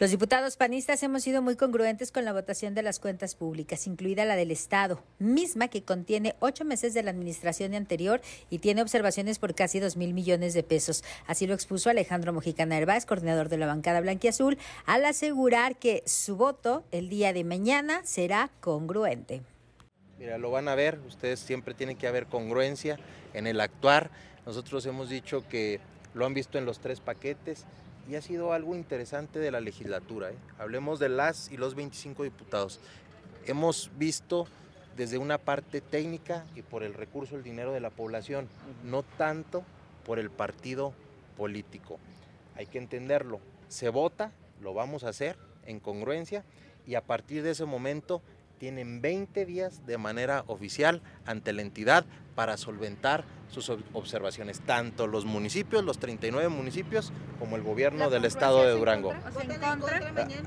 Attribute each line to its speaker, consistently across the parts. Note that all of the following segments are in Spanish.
Speaker 1: Los diputados panistas hemos sido muy congruentes con la votación de las cuentas públicas, incluida la del Estado, misma que contiene ocho meses de la administración anterior y tiene observaciones por casi dos mil millones de pesos. Así lo expuso Alejandro Mojicana Herbáez, coordinador de la bancada blanquiazul, al asegurar que su voto el día de mañana será congruente.
Speaker 2: Mira, lo van a ver, ustedes siempre tienen que haber congruencia en el actuar. Nosotros hemos dicho que lo han visto en los tres paquetes y ha sido algo interesante de la legislatura. ¿eh? Hablemos de las y los 25 diputados. Hemos visto desde una parte técnica y por el recurso, el dinero de la población, no tanto por el partido político. Hay que entenderlo. Se vota, lo vamos a hacer en congruencia y a partir de ese momento tienen 20 días de manera oficial ante la entidad para solventar sus observaciones, tanto los municipios, los 39 municipios, como el gobierno del estado de Durango. Ah,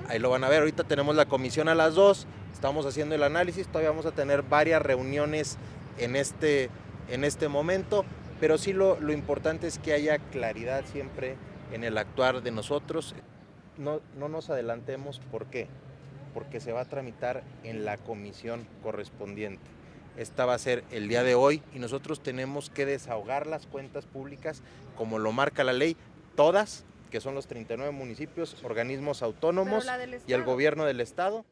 Speaker 2: ahí lo van a ver, ahorita tenemos la comisión a las 2, estamos haciendo el análisis, todavía vamos a tener varias reuniones en este, en este momento, pero sí lo, lo importante es que haya claridad siempre en el actuar de nosotros. No, no nos adelantemos, ¿por qué? Porque se va a tramitar en la comisión correspondiente. Esta va a ser el día de hoy y nosotros tenemos que desahogar las cuentas públicas como lo marca la ley, todas, que son los 39 municipios, organismos autónomos y el gobierno del estado.